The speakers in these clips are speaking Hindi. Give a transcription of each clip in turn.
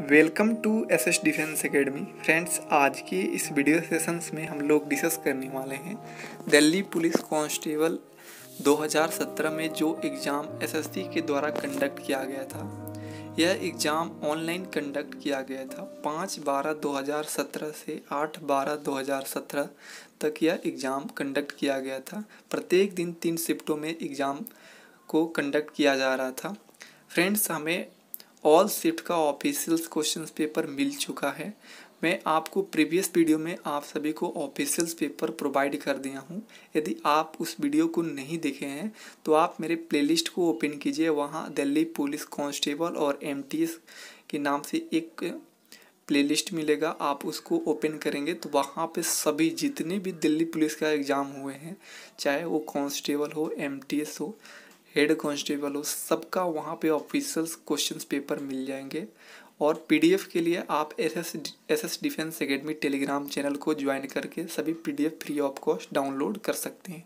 Welcome to S S defence academy. Friends, आज की इस वीडियो सेशंस में हम लोग डिस्कस करने वाले हैं दिल्ली पुलिस कांस्टेबल 2017 में जो एग्ज़ाम एसएससी के द्वारा कंडक्ट किया गया था। यह एग्ज़ाम ऑनलाइन कंडक्ट किया गया था पाँच बारह 2017 से आठ बारह 2017 तक यह एग्ज़ाम कंडक्ट किया गया था। प्रत्येक दिन तीन शिफ्टों में एग्ज़ाम को कंडक्ट किया जा रहा था। फ्रेंड्स, हमें ऑल शिफ्ट का ऑफिशियल क्वेश्चन पेपर मिल चुका है। मैं आपको प्रीवियस वीडियो में आप सभी को ऑफिशियल पेपर प्रोवाइड कर दिया हूँ। यदि आप उस वीडियो को नहीं देखे हैं तो आप मेरे प्लेलिस्ट को ओपन कीजिए। वहाँ दिल्ली पुलिस कांस्टेबल और एमटीएस के नाम से एक प्लेलिस्ट मिलेगा। आप उसको ओपन करेंगे तो वहाँ पे सभी जितने भी दिल्ली पुलिस का एग्ज़ाम हुए हैं, चाहे वो कांस्टेबल हो एमटीएस हो हेड कांस्टेबल हो, सबका वहाँ पे ऑफिशियल क्वेश्चंस पेपर मिल जाएँगे। और पीडीएफ के लिए आप S S S S defence academy Telegram channel को ज्वाइन करके सभी PDF free of cost download कर सकते हैं।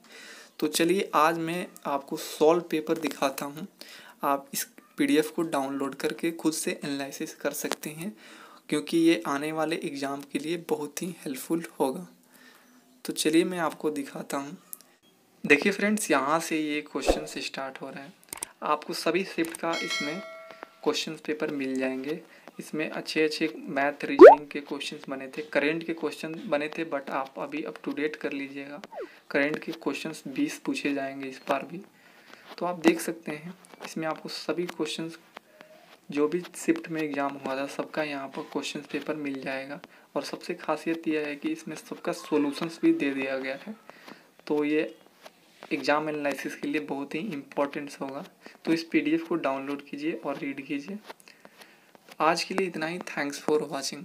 तो चलिए आज मैं आपको सॉल्व पेपर दिखाता हूँ। आप इस पीडीएफ को डाउनलोड करके खुद से एनालिसिस कर सकते हैं, क्योंकि ये आने वाले एग्ज़ाम के लिए बहुत ही हेल्पफुल होगा। तो चलिए मैं आपको दिखाता हूँ। देखिए फ्रेंड्स यहाँ से ये क्वेश्चन स्टार्ट हो रहे हैं। आपको सभी शिफ्ट का इसमें क्वेश्चन पेपर मिल जाएँगे। इसमें अच्छे अच्छे मैथ रीजनिंग के क्वेश्चंस बने थे करेंट के क्वेश्चन बने थे बट आप अभी अप टू डेट कर लीजिएगा। करेंट के क्वेश्चंस बीस पूछे जाएँगे इस बार भी। तो आप देख सकते हैं, इसमें आपको सभी क्वेश्चन जो भी शिफ्ट में एग्ज़ाम हुआ था, सबका यहाँ पर क्वेश्चन पेपर मिल जाएगा। और सबसे खासियत यह है कि इसमें सबका सोल्यूशंस भी दे दिया गया है। तो ये एग्ज़ाम एनालिसिस के लिए बहुत ही इम्पोर्टेंट्स होगा। तो इस पीडीएफ को डाउनलोड कीजिए और रीड कीजिए। आज के लिए इतना ही। Thanks for watching